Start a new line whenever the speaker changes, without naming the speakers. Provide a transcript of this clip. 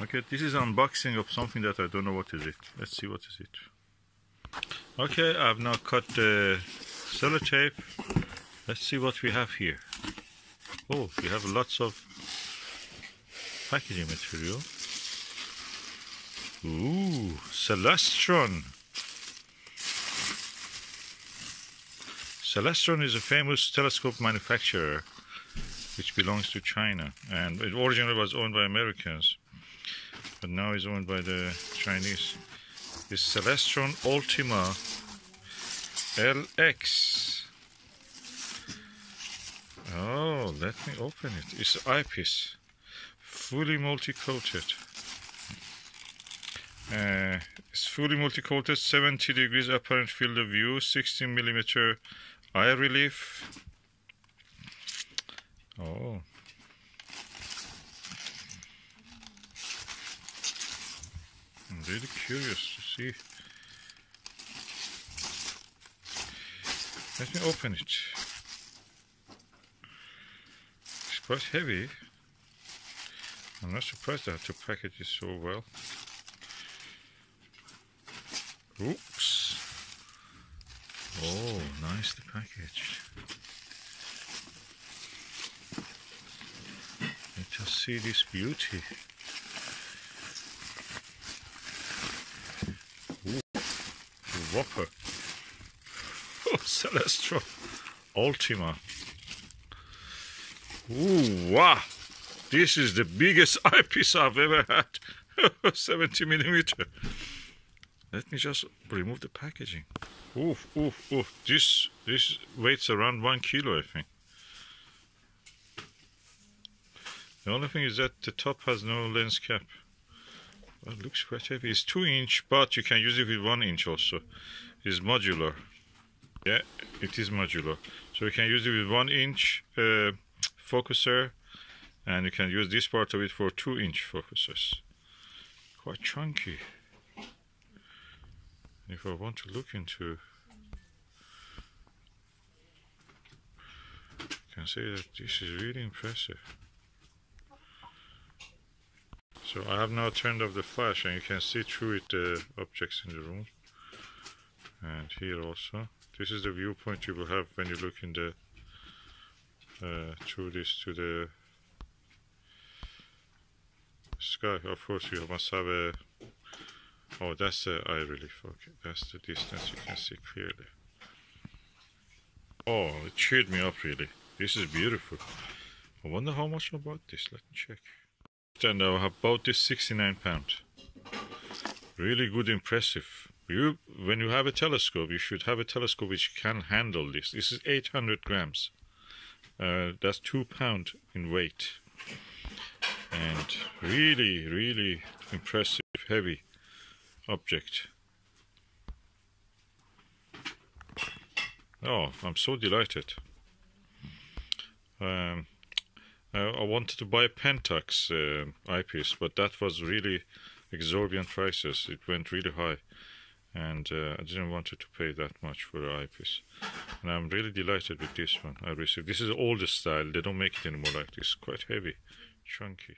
Okay, this is unboxing of something that I don't know what is it. Let's see what is it. Okay, I've now cut the sellotape. Let's see what we have here. Oh, we have lots of packaging material. Ooh, Celestron. Celestron is a famous telescope manufacturer which belongs to China and it originally was owned by Americans but now it's owned by the Chinese. This Celestron Ultima LX. Oh, let me open it. It's an eyepiece, fully multi-coated. Uh, it's fully multi-coated, 70 degrees apparent field of view, 16 millimeter eye relief. Oh, really curious to see. Let me open it. It's quite heavy. I'm not surprised I had to package it so well. Oops. Oh, nicely package. Let us see this beauty. Whopper. Oh, Celestron Ultima. Ooh, wow. This is the biggest eyepiece I've ever had. 70 millimeter. Let me just remove the packaging. Oof, oof, oof. This, this weighs around one kilo, I think. The only thing is that the top has no lens cap. Well, it looks quite heavy. It's two inch, but you can use it with one inch also. It's modular. Yeah, it is modular. So you can use it with one inch uh, focuser, and you can use this part of it for two inch focusers. Quite chunky. If I want to look into, I can say that this is really impressive. So I have now turned off the flash and you can see through it the objects in the room. And here also. This is the viewpoint you will have when you look in the uh, through this to the sky. Of course you must have a oh that's the eye relief. Okay, that's the distance you can see clearly. Oh, it cheered me up really. This is beautiful. I wonder how much I bought this. Let me check and I have bought this 69 pound. Really good, impressive. You, when you have a telescope, you should have a telescope which can handle this. This is 800 grams. Uh, that's two pound in weight, and really, really impressive, heavy object. Oh, I'm so delighted. Um, I wanted to buy a Pentax uh, eyepiece, but that was really exorbitant prices. It went really high, and uh, I didn't want to pay that much for an eyepiece. And I'm really delighted with this one I received. This is the oldest style. They don't make it anymore like this. Quite heavy, chunky.